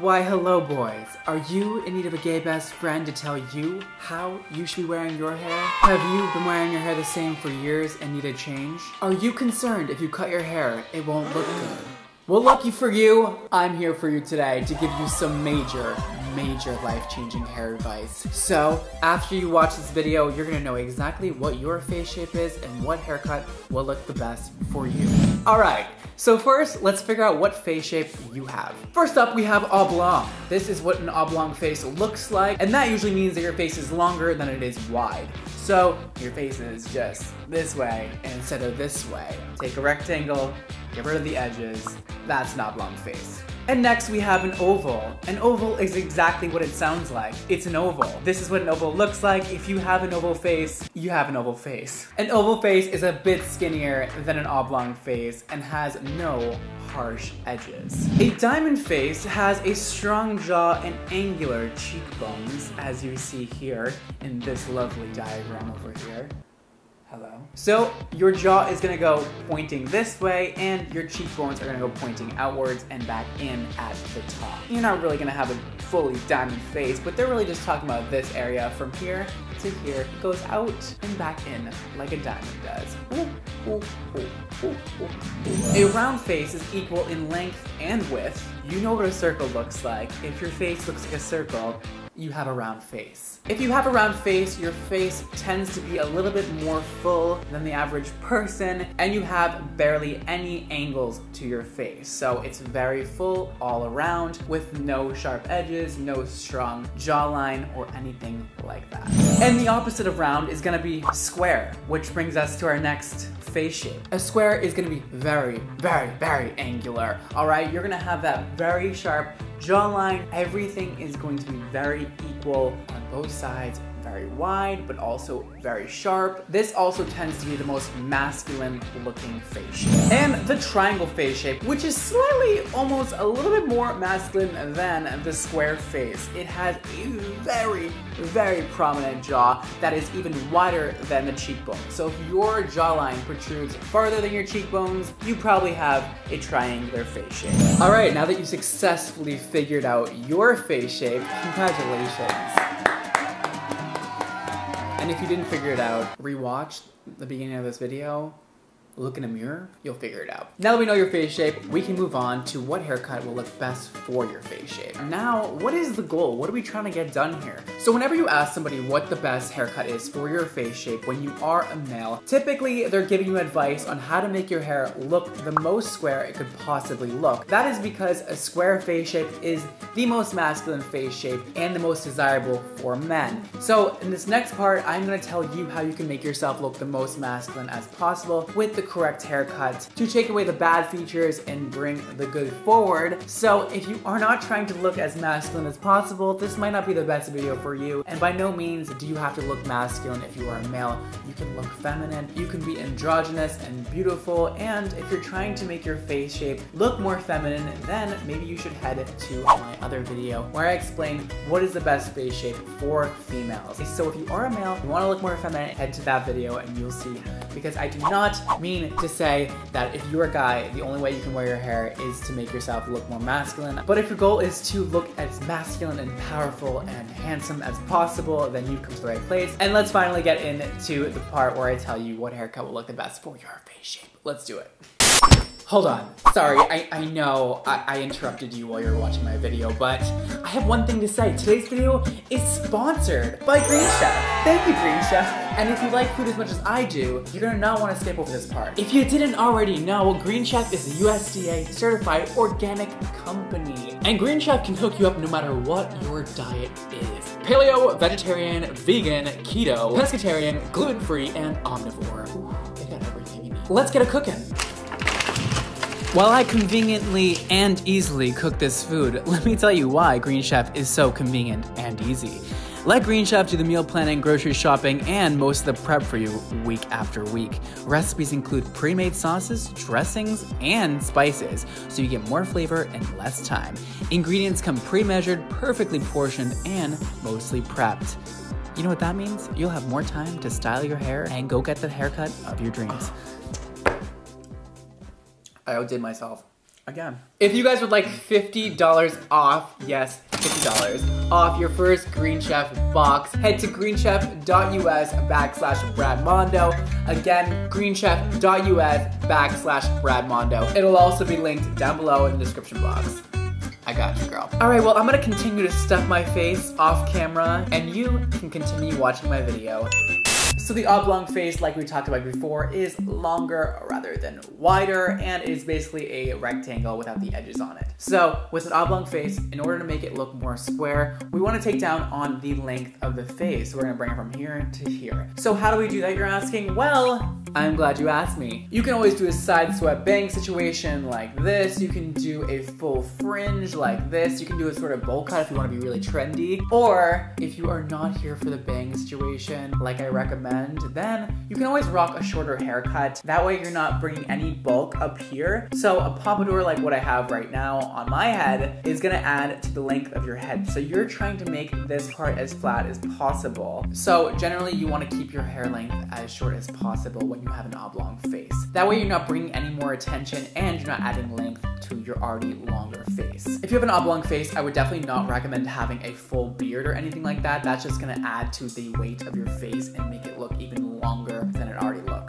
Why, hello, boys. Are you in need of a gay best friend to tell you how you should be wearing your hair? Have you been wearing your hair the same for years and need a change? Are you concerned if you cut your hair, it won't look good? Well, lucky for you, I'm here for you today to give you some major, major life-changing hair advice. So, after you watch this video, you're gonna know exactly what your face shape is and what haircut will look the best for you. All right, so first, let's figure out what face shape you have. First up, we have oblong. This is what an oblong face looks like, and that usually means that your face is longer than it is wide. So your face is just this way instead of this way. Take a rectangle, get rid of the edges. That's an oblong face. And next we have an oval. An oval is exactly what it sounds like. It's an oval. This is what an oval looks like. If you have an oval face, you have an oval face. An oval face is a bit skinnier than an oblong face and has no harsh edges. A diamond face has a strong jaw and angular cheekbones, as you see here in this lovely diagram over here. Hello. So your jaw is gonna go pointing this way and your cheekbones are gonna go pointing outwards and back in at the top. You're not really gonna have a fully diamond face, but they're really just talking about this area from here to here. It goes out and back in like a diamond does. Ooh, ooh, ooh, a round face is equal in length and width. You know what a circle looks like. If your face looks like a circle, you have a round face. If you have a round face, your face tends to be a little bit more full than the average person, and you have barely any angles to your face. So it's very full all around with no sharp edges, no strong jawline, or anything like that. And the opposite of round is gonna be square, which brings us to our next face shape. A square is gonna be very, very, very angular. All right, you're gonna have that very sharp jawline. Everything is going to be very equal on both sides very wide, but also very sharp. This also tends to be the most masculine looking face shape. And the triangle face shape, which is slightly almost a little bit more masculine than the square face. It has a very, very prominent jaw that is even wider than the cheekbone. So if your jawline protrudes farther than your cheekbones, you probably have a triangular face shape. All right, now that you successfully figured out your face shape, congratulations. And if you didn't figure it out, rewatch the beginning of this video look in a mirror, you'll figure it out. Now that we know your face shape, we can move on to what haircut will look best for your face shape. Now, what is the goal? What are we trying to get done here? So whenever you ask somebody what the best haircut is for your face shape when you are a male, typically they're giving you advice on how to make your hair look the most square it could possibly look. That is because a square face shape is the most masculine face shape and the most desirable for men. So in this next part, I'm gonna tell you how you can make yourself look the most masculine as possible with the the correct haircut to take away the bad features and bring the good forward. So if you are not trying to look as masculine as possible, this might not be the best video for you. And by no means do you have to look masculine if you are a male. You can look feminine, you can be androgynous and beautiful, and if you're trying to make your face shape look more feminine, then maybe you should head to my other video where I explain what is the best face shape for females. So if you are a male, you wanna look more feminine, head to that video and you'll see. Because I do not mean to say that if you're a guy, the only way you can wear your hair is to make yourself look more masculine. But if your goal is to look as masculine and powerful and handsome as possible, then you've come to the right place. And let's finally get into the part where I tell you what haircut will look the best for your face shape. Let's do it. Hold on. Sorry, I, I know I, I, interrupted you while you were watching my video, but I have one thing to say. Today's video is sponsored by Green Chef. Thank you, Green Chef. And if you like food as much as I do, you're gonna not wanna skip over this part. If you didn't already know, Green Chef is a USDA certified organic company. And Green Chef can hook you up no matter what your diet is. Paleo, vegetarian, vegan, keto, pescatarian, gluten-free, and omnivore. Ooh, they got everything you need. Let's get a cooking. While I conveniently and easily cook this food, let me tell you why Green Chef is so convenient and easy. Let Green Chef do the meal planning, grocery shopping, and most of the prep for you week after week. Recipes include pre made sauces, dressings, and spices, so you get more flavor and less time. Ingredients come pre measured, perfectly portioned, and mostly prepped. You know what that means? You'll have more time to style your hair and go get the haircut of your dreams. I outdid myself. again. If you guys would like $50 off, yes, $50 off your first Green Chef box, head to greenchef.us backslash Brad Mondo. Again, greenchef.us backslash Brad Mondo. It'll also be linked down below in the description box. I got you, girl. All right, well, I'm gonna continue to stuff my face off camera, and you can continue watching my video. So the oblong face, like we talked about before, is longer rather than wider, and is basically a rectangle without the edges on it. So with an oblong face, in order to make it look more square, we want to take down on the length of the face. So we're gonna bring it from here to here. So how do we do that, you're asking? Well, I'm glad you asked me. You can always do a side swept bang situation like this. You can do a full fringe like this. You can do a sort of bowl cut if you want to be really trendy. Or if you are not here for the bang situation, like I recommend then you can always rock a shorter haircut. That way you're not bringing any bulk up here. So a pompadour like what I have right now on my head is gonna add to the length of your head. So you're trying to make this part as flat as possible. So generally you wanna keep your hair length as short as possible when you have an oblong face. That way you're not bringing any more attention and you're not adding length to your already longer face. If you have an oblong face, I would definitely not recommend having a full beard or anything like that. That's just gonna add to the weight of your face and make it look even longer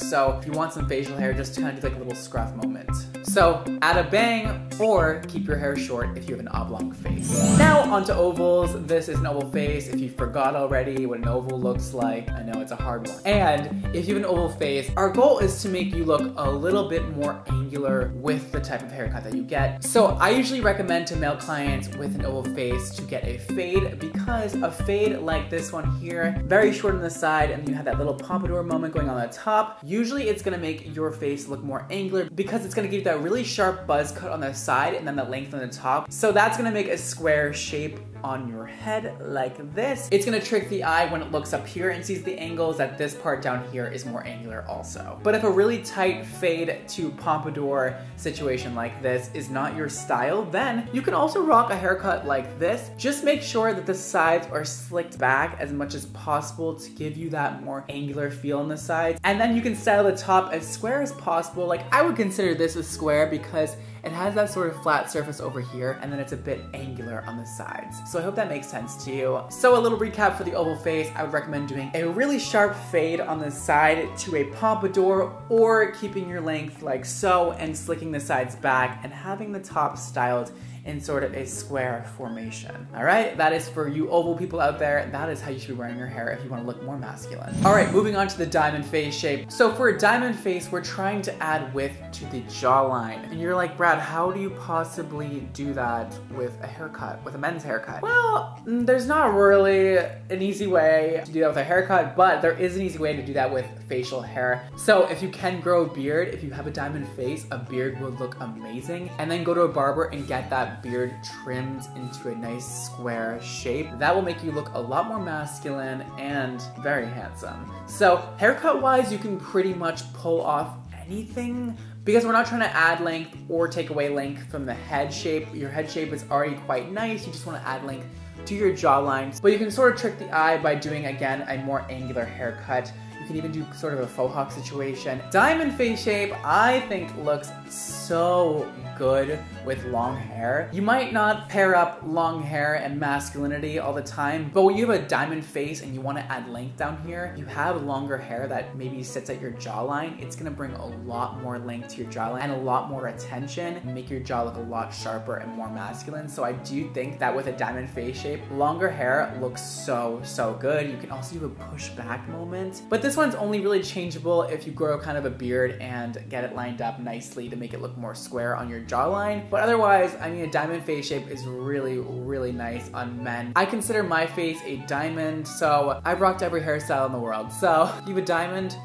So if you want some facial hair, just kind of do like a little scruff moment. So add a bang or keep your hair short if you have an oblong face. Now onto ovals. This is an oval face. If you forgot already what an oval looks like, I know it's a hard one. And if you have an oval face, our goal is to make you look a little bit more angular with the type of haircut that you get. So I usually recommend to male clients with an oval face to get a fade because a fade like this one here, very short on the side and you have that little pompadour moment going on the top, usually it's gonna make your face look more angular because it's gonna give you that really sharp buzz cut on the side and then the length on the top. So that's gonna make a square shape on your head like this. It's gonna trick the eye when it looks up here and sees the angles that this part down here is more angular also. But if a really tight fade to pompadour situation like this is not your style, then you can also rock a haircut like this. Just make sure that the sides are slicked back as much as possible to give you that more angular feel on the sides. And then you can style the top as square as possible. Like I would consider this a square because it has that sort of flat surface over here and then it's a bit angular on the sides. So I hope that makes sense to you. So a little recap for the oval face, I would recommend doing a really sharp fade on the side to a pompadour or keeping your length like so and slicking the sides back and having the top styled in sort of a square formation. All right, that is for you oval people out there. That is how you should be wearing your hair if you want to look more masculine. All right, moving on to the diamond face shape. So for a diamond face, we're trying to add width to the jawline. And you're like, Brad, how do you possibly do that with a haircut, with a men's haircut? Well, mm, there's not really an easy way to do that with a haircut, but there is an easy way to do that with facial hair. So if you can grow a beard, if you have a diamond face, a beard will look amazing. And then go to a barber and get that beard trimmed into a nice square shape. That will make you look a lot more masculine and very handsome. So haircut wise, you can pretty much pull off anything because we're not trying to add length or take away length from the head shape. Your head shape is already quite nice. You just want to add length to your jawline. But you can sort of trick the eye by doing, again, a more angular haircut. You can even do sort of a faux hawk situation. Diamond face shape, I think looks so good with long hair. You might not pair up long hair and masculinity all the time, but when you have a diamond face and you want to add length down here, you have longer hair that maybe sits at your jawline, it's gonna bring a lot more length to your jawline and a lot more attention make your jaw look a lot sharper and more masculine. So I do think that with a diamond face shape, longer hair looks so, so good. You can also do a push back moment, but this one's only really changeable if you grow kind of a beard and get it lined up nicely to make it look more square on your jawline. But otherwise, I mean, a diamond face shape is really, really nice on men. I consider my face a diamond, so I've rocked every hairstyle in the world. So, you have a diamond,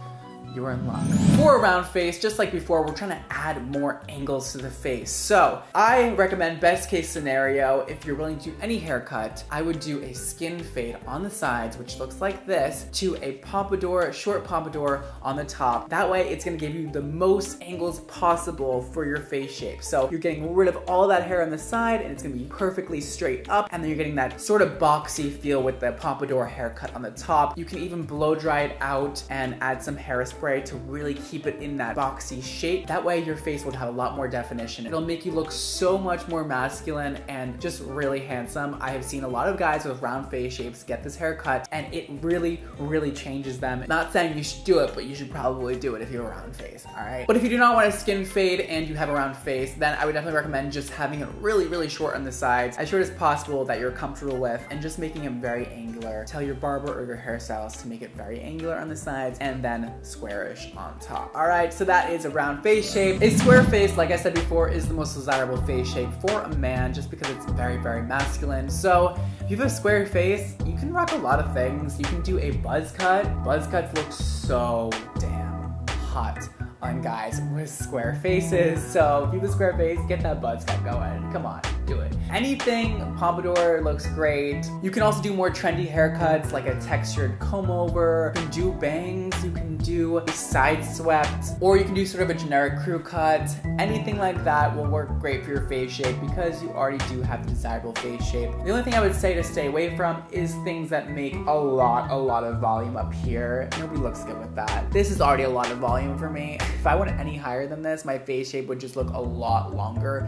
you're in luck. For a round face, just like before, we're trying to add more angles to the face. So I recommend best case scenario, if you're willing to do any haircut, I would do a skin fade on the sides, which looks like this, to a pompadour, short pompadour on the top. That way it's gonna give you the most angles possible for your face shape. So you're getting rid of all that hair on the side and it's gonna be perfectly straight up and then you're getting that sort of boxy feel with the pompadour haircut on the top. You can even blow dry it out and add some hairspray hairspray to really keep it in that boxy shape. That way your face will have a lot more definition. It'll make you look so much more masculine and just really handsome. I have seen a lot of guys with round face shapes get this haircut and it really, really changes them. Not saying you should do it, but you should probably do it if you have a round face, all right? But if you do not want a skin fade and you have a round face, then I would definitely recommend just having it really, really short on the sides, as short as possible that you're comfortable with, and just making it very angular. Tell your barber or your hairstylist to make it very angular on the sides and then squarish on top. All right, so that is a round face shape. A square face, like I said before, is the most desirable face shape for a man just because it's very, very masculine. So if you have a square face, you can rock a lot of things. You can do a buzz cut. Buzz cuts look so damn hot on guys with square faces. So if you have a square face, get that buzz cut going. Come on, do it. Anything pompadour looks great. You can also do more trendy haircuts like a textured comb over. You can do bangs, you can do side swept, or you can do sort of a generic crew cut. Anything like that will work great for your face shape because you already do have the desirable face shape. The only thing I would say to stay away from is things that make a lot, a lot of volume up here. Nobody looks good with that. This is already a lot of volume for me. If I went any higher than this, my face shape would just look a lot longer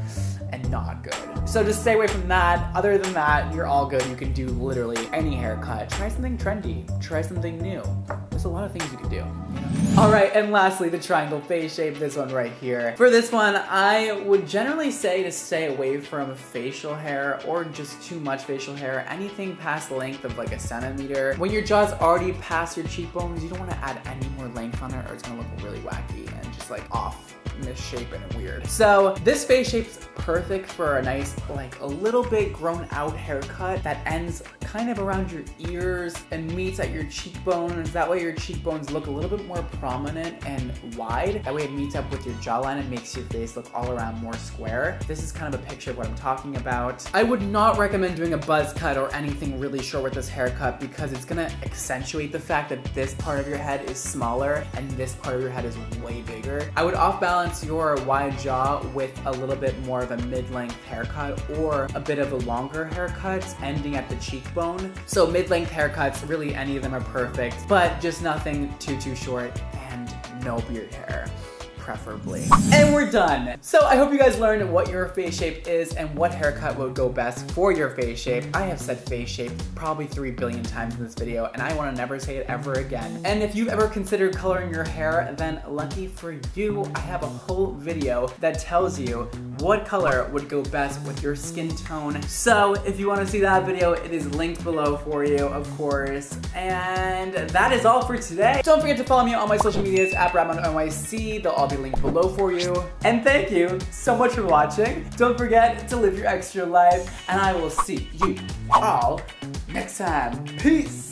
and not good. So just stay away from that. Other than that, you're all good. You can do literally any haircut. Try something trendy. Try something new. There's a lot of things you can do. All right, and lastly, the triangle face shape, this one right here. For this one, I would generally say to stay away from facial hair or just too much facial hair, anything past the length of like a centimeter. When your jaw's already past your cheekbones, you don't wanna add any more length on it or it's gonna look really wacky and just like off misshapen and weird. So this face shape's perfect for a nice, like a little bit grown out haircut that ends kind of around your ears and meets at your cheekbones. That way your cheekbones look a little bit more prominent and wide. That way it meets up with your jawline and makes your face look all around more square. This is kind of a picture of what I'm talking about. I would not recommend doing a buzz cut or anything really short with this haircut because it's gonna accentuate the fact that this part of your head is smaller and this part of your head is way bigger. I would off balance your wide jaw with a little bit more of a mid-length haircut or a bit of a longer haircut ending at the cheekbone. So mid-length haircuts, really any of them are perfect, but just nothing too, too short and no beard hair preferably. And we're done. So I hope you guys learned what your face shape is and what haircut would go best for your face shape. I have said face shape probably 3 billion times in this video and I want to never say it ever again. And if you've ever considered coloring your hair, then lucky for you, I have a whole video that tells you what color would go best with your skin tone. So if you want to see that video, it is linked below for you, of course. And that is all for today. Don't forget to follow me on my social medias at NYC. They'll all be linked below for you. And thank you so much for watching. Don't forget to live your extra life, and I will see you all next time. Peace!